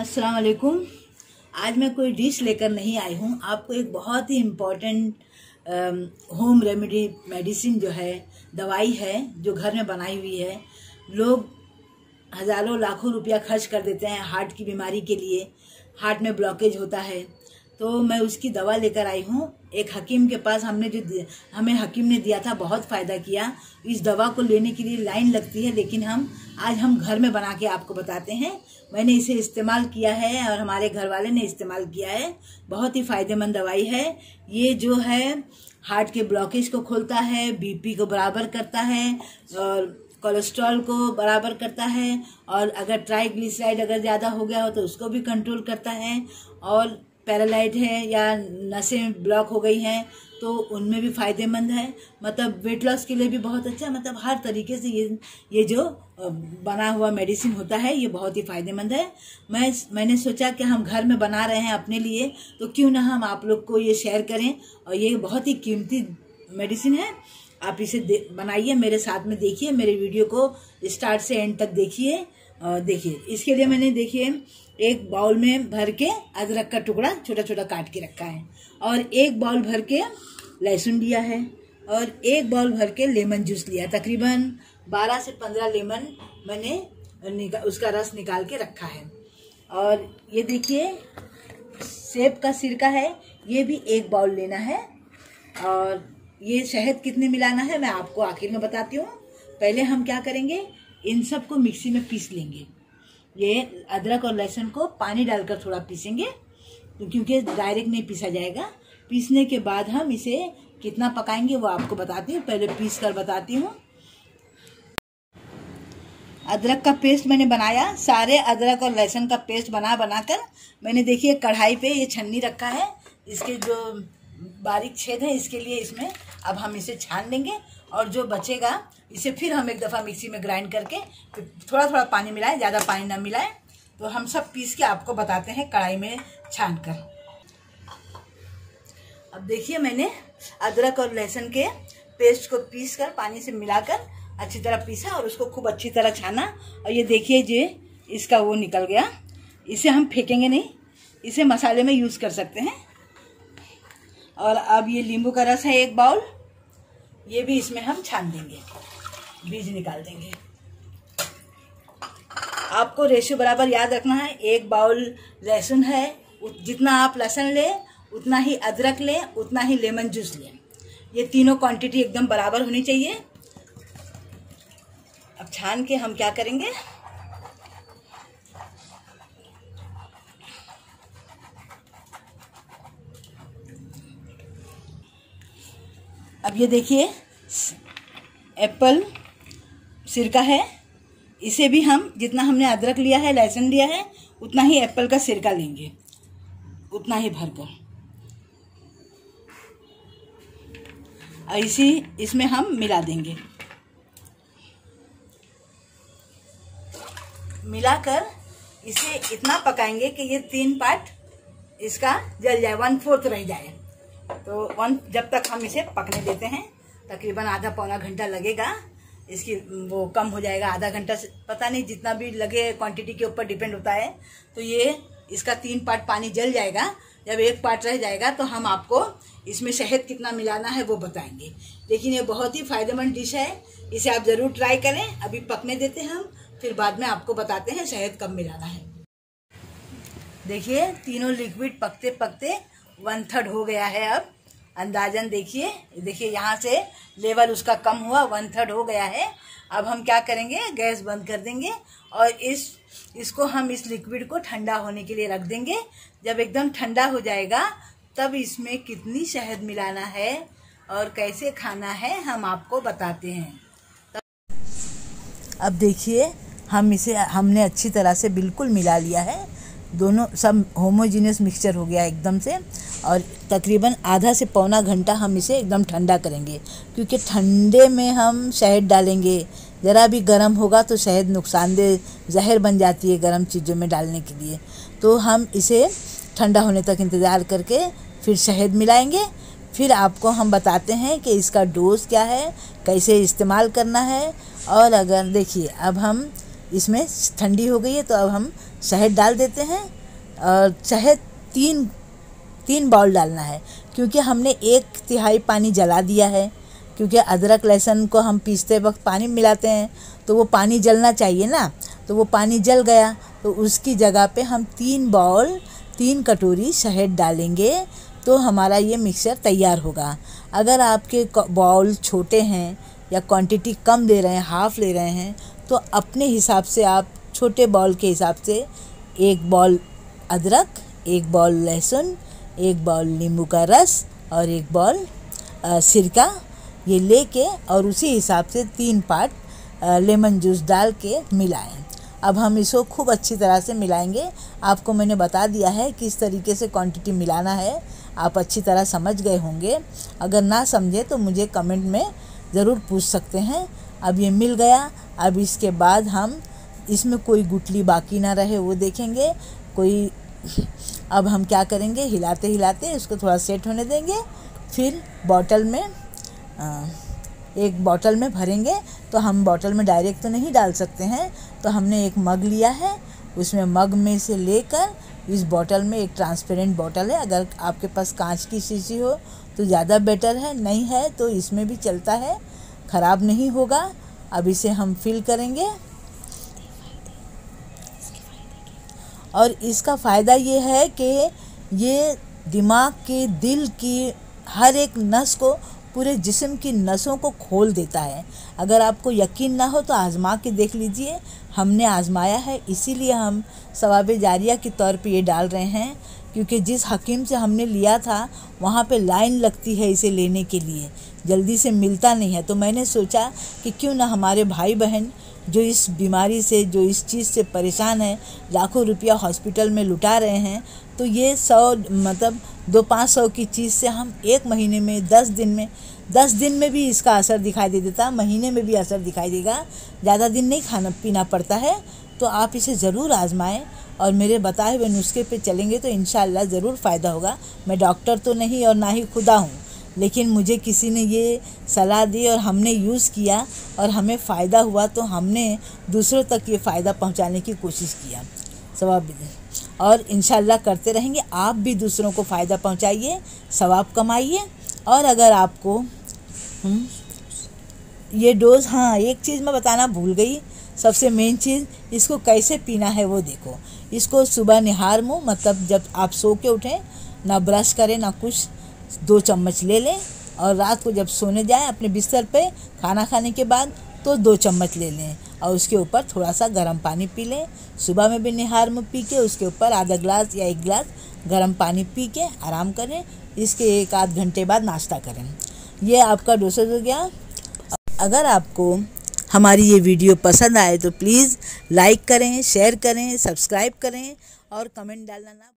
अस्सलाम वालेकुम आज मैं कोई डिश लेकर नहीं आई हूँ। आपको एक बहुत ही इम्पोर्टेंट होम रेमेडी मेडिसिन जो है, दवाई है, जो घर में बनाई हुई है। लोग हज़ारों, लाखों रुपया खर्च कर देते हैं हार्ट की बीमारी के लिए। हार्ट में ब्लॉकेज होता है। तो मैं उसकी दवा लेकर आई हूँ। एक हकीम के पास हमने जो हमें हकीम ने दिया था, बहुत फ़ायदा किया। इस दवा को लेने के लिए लाइन लगती है, लेकिन हम, आज हम घर में बना के आपको बताते हैं। मैंने इसे इस्तेमाल किया है और हमारे घर वाले ने इस्तेमाल किया है। बहुत ही फ़ायदेमंद दवाई है। ये जो है, हार्ट के ब्लॉकेज को खोलता है, बीपी को बराबर करता है और कोलेस्ट्रॉल को बराबर करता है। और अगर ट्राइग्लिसराइड अगर ज़्यादा हो गया हो तो उसको भी कंट्रोल करता है। और पैरालाइट है या नसें ब्लॉक हो गई हैं तो उनमें भी फ़ायदेमंद है। मतलब वेट लॉस के लिए भी बहुत अच्छा मतलब हर तरीके से ये ये जो बना हुआ मेडिसिन होता है, ये बहुत ही फ़ायदेमंद है। मैं, मैंने सोचा कि हम घर में बना रहे हैं अपने लिए तो क्यों ना हम आप लोग को ये शेयर करें। और ये बहुत ही कीमती मेडिसिन है। आप इसे बनाइए, मेरे साथ में देखिए, मेरे वीडियो को स्टार्ट से एंड तक देखिए देखिए। इसके लिए मैंने देखिए एक बाउल में भर के अदरक का टुकड़ा छोटा छोटा काट के रखा है। और एक बाउल भर के लहसुन लिया है और एक बाउल भर के लेमन जूस लिया। तकरीबन 12 से 15 लेमन मैंने उसका रस निकाल के रखा है। और ये देखिए, सेब का सिरका है, ये भी एक बाउल लेना है। और ये शहद कितने मिलाना है मैं आपको आखिर में बताती हूँ। पहले हम क्या करेंगे, इन सबको मिक्सी में पीस लेंगे। ये अदरक और लहसुन को पानी डालकर थोड़ा पीसेंगे, क्योंकि डायरेक्ट नहीं पीसा जाएगा। पीसने के बाद हम इसे कितना पकाएँगे वो आपको बताती हूँ। पहले पीस कर बताती हूँ। अदरक का पेस्ट मैंने बनाया। सारे अदरक और लहसुन का पेस्ट बना बनाकर मैंने देखिए कढ़ाई पे ये छन्नी रखा है। इसके जो बारीक छेद है, इसके लिए इसमें अब हम इसे छान लेंगे और जो बचेगा, इसे फिर हम एक दफ़ा मिक्सी में ग्राइंड करके थोड़ा थोड़ा पानी मिलाएँ, ज़्यादा पानी ना मिलाएँ। तो हम सब पीस के आपको बताते हैं कढ़ाई में छान कर। अब देखिए मैंने अदरक और लहसुन के पेस्ट को पीस कर पानी से मिलाकर अच्छी तरह पीसा और उसको खूब अच्छी तरह छाना। और ये देखिए जे, इसका वो निकल गया। इसे हम फेंकेंगे नहीं, इसे मसाले में यूज़ कर सकते हैं। और अब ये नींबू का रस है एक बाउल। ये भी इसमें हम छान देंगे। बीज निकाल देंगे। आपको रेशियो बराबर याद रखना है, एक बाउल लहसुन है जितना आप लहसुन लें, उतना ही अदरक लें, उतना ही लेमन जूस लें। ये तीनों क्वांटिटी एकदम बराबर होनी चाहिए। अब छान के हम क्या करेंगे? ये देखिए एप्पल सिरका है। इसे भी हम जितना हमने अदरक लिया है, लहसुन लिया है, उतना ही एप्पल का सिरका लेंगे। उतना ही भरकर। इसी, इसमें हम मिला देंगे। मिलाकर इसे इतना पकाएँगे कि ये तीन पार्ट इसका जल जाए वन फोर्थ रह जाए। तो वन जब तक हम इसे पकने देते हैं, तकरीबन आधा पौना घंटा लगेगा। इसकी, वो कम हो जाएगा, आधा घंटा से, पता नहीं जितना भी लगे क्वांटिटी के ऊपर डिपेंड होता है। तो ये, इसका तीन पार्ट पानी जल जाएगा। जब एक पार्ट रह जाएगा तो हम आपको इसमें शहद कितना मिलाना है, वो बताएँगे। लेकिन ये बहुत ही फ़ायदेमंद डिश है। इसे आप ज़रूर ट्राई करें। अभी पकने देते हैं हम, फिर बाद में आपको बताते हैं शहद कब मिलाना है। देखिए, तीनों लिक्विड पकते पकते वन थर्ड हो गया है अब। अंदाजन देखिए देखिए यहाँ से लेवल उसका कम हुआ वन थर्ड हो गया है। अब हम क्या करेंगे? गैस बंद कर देंगे और इस, इसको हम इस लिक्विड को ठंडा होने के लिए रख देंगे। जब एकदम ठंडा हो जाएगा, तब इसमें कितनी शहद मिलाना है और कैसे खाना है, हम आपको बताते हैं। अब देखिए, हम इसे, हमने अच्छी तरह से बिल्कुल मिला लिया है। दोनों सब होमोजीनियस मिक्सचर हो गया एकदम से, और तकरीबन आधा से पौना घंटा हम इसे एकदम ठंडा करेंगे। क्योंकि ठंडे में हम शहद डालेंगे। ज़रा भी गर्म होगा तो शहद नुकसानदेह जहर बन जाती है गर्म चीज़ों में डालने के लिए। तो हम इसे ठंडा होने तक इंतज़ार करके फिर शहद मिलाएँगे। फिर आपको हम बताते हैं कि इसका डोज क्या है, कैसे इस्तेमाल करना है। और अगर देखिए, अब हम इसमें ठंडी हो गई है तो अब हम शहद डाल देते हैं और शहद तीन तीन बाउल डालना है, क्योंकि हमने एक तिहाई पानी जला दिया है, क्योंकि अदरक लहसुन को हम पीसते वक्त पानी मिलाते हैं तो वो पानी जलना चाहिए ना तो वो पानी जल गया तो उसकी जगह पे हम तीन बाउल, तीन कटोरी शहद डालेंगे तो हमारा ये मिक्सर तैयार होगा। अगर आपके बाउल छोटे हैं या क्वांटिटी कम दे रहे हैं, हाफ़ ले रहे हैं तो अपने हिसाब से आप छोटे बॉल के हिसाब से एक बॉल अदरक, एक बॉल लहसुन, एक बॉल नींबू का रस और एक बॉल सिरका ये लेके और उसी हिसाब से तीन पार्ट लेमन जूस डाल के मिलाएँ। अब हम इसको खूब अच्छी तरह से मिलाएँगे। आपको मैंने बता दिया है किस तरीके से क्वांटिटी मिलाना है। आप अच्छी तरह समझ गए होंगे। अगर ना समझे तो मुझे कमेंट में ज़रूर पूछ सकते हैं। अब ये मिल गया। अब इसके बाद हम इसमें कोई गुटली बाकी ना रहे वो देखेंगे। कोई अब हम क्या करेंगे? हिलाते हिलाते इसको थोड़ा सेट होने देंगे। फिर बॉटल में आ, एक बॉटल में भरेंगे। तो हम बॉटल में डायरेक्ट तो नहीं डाल सकते हैं। तो हमने एक मग लिया है। उसमें मग में से लेकर इस बॉटल में एक ट्रांसपेरेंट बॉटल है। अगर आपके पास कांच की शीशी हो तो ज़्यादा बेटर है, नहीं है तो इसमें भी चलता है, ख़राब नहीं होगा। अब इसे हम फिल करेंगे। और इसका फ़ायदा ये है कि ये दिमाग के दिल की हर एक नस को, पूरे जिस्म की नसों को खोल देता है। अगर आपको यकीन ना हो तो आज़मा के देख लीजिए। हमने आज़माया है, इसीलिए हम सवाब जारिया के तौर पे ये डाल रहे हैं। क्योंकि जिस हकीम से हमने लिया था, वहाँ पे लाइन लगती है इसे लेने के लिए। जल्दी से मिलता नहीं है। तो मैंने सोचा कि क्यों ना हमारे भाई बहन जो इस बीमारी से, जो इस चीज़ से परेशान है, लाखों रुपया हॉस्पिटल में लुटा रहे हैं तो ये सौ मतलब दो पाँच सौ की चीज़ से हम एक महीने में, दस दिन में, दस दिन में भी इसका असर दिखाई दे देता, महीने में भी असर दिखाई देगा। ज़्यादा दिन नहीं खाना पीना पड़ता है। तो आप इसे ज़रूर आजमाएँ। और मेरे बताए हुए नुस्खे पे चलेंगे तो इन ज़रूर फ़ायदा होगा। मैं डॉक्टर तो नहीं और ना ही खुदा हूँ लेकिन मुझे किसी ने ये सलाह दी और हमने यूज़ किया और हमें फ़ायदा हुआ तो हमने दूसरों तक ये फ़ायदा पहुँचाने की कोशिश किया। सवाब और इन करते रहेंगे। आप भी दूसरों को फ़ायदा पहुँचाइए सवाब कमाइए और अगर आपको हम्म, ये डोज़ हाँ एक चीज़ मैं बताना भूल गई। सबसे मेन चीज़ इसको कैसे पीना है वो देखो। इसको सुबह निहार मुँह मतलब जब आप सो के उठें, ना ब्रश करें, ना कुछ, दो चम्मच ले लें और रात को जब सोने जाएँ अपने बिस्तर पे, खाना खाने के बाद तो दो चम्मच ले लें और उसके ऊपर थोड़ा सा गर्म पानी पी लें। सुबह में भी निहार में पी के, उसके ऊपर आधा गिलास या एक गिलास गर्म पानी पी के आराम करें। इसके एक आध घंटे बाद नाश्ता करें। यह आपका डोसेज हो गया। अगर आपको हमारी ये वीडियो पसंद आए तो प्लीज़ लाइक करें शेयर करें सब्सक्राइब करें और कमेंट डालना ना